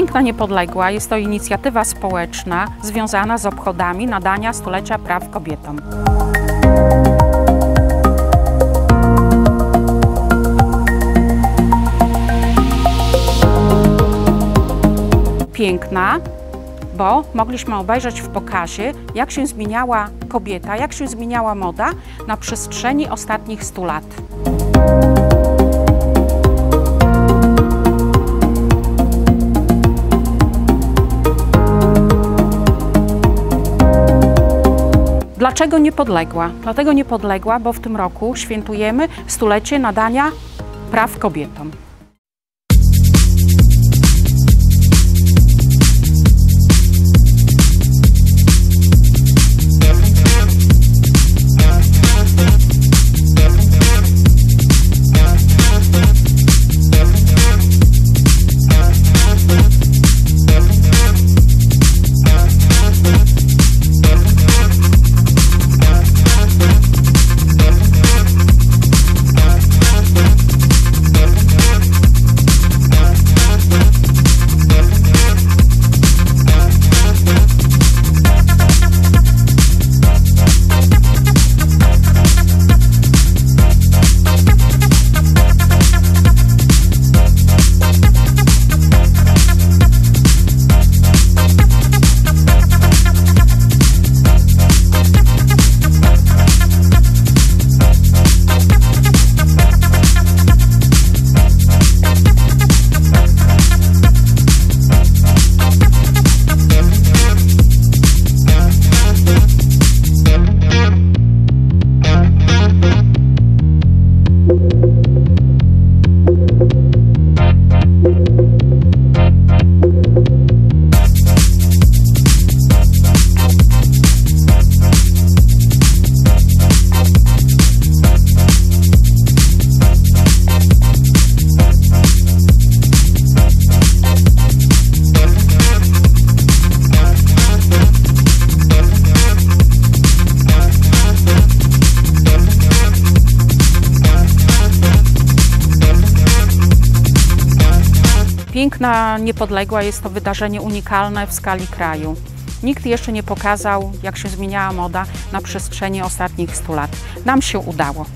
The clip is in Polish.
Piękna Niepodległa jest to inicjatywa społeczna związana z obchodami nadania stulecia praw kobietom. Piękna, bo mogliśmy obejrzeć w pokazie, jak się zmieniała kobieta, jak się zmieniała moda na przestrzeni ostatnich 100 lat. Dlaczego niepodległa? Dlatego niepodległa, bo w tym roku świętujemy stulecie nadania praw kobietom. Piękna Niepodległa jest to wydarzenie unikalne w skali kraju. Nikt jeszcze nie pokazał, jak się zmieniała moda na przestrzeni ostatnich 100 lat. Nam się udało.